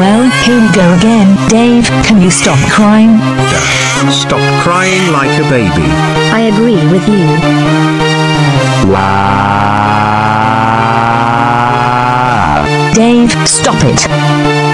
Well, here we go again. Dave, can you stop crying? Stop crying like a baby. I agree with you. Dave, stop it.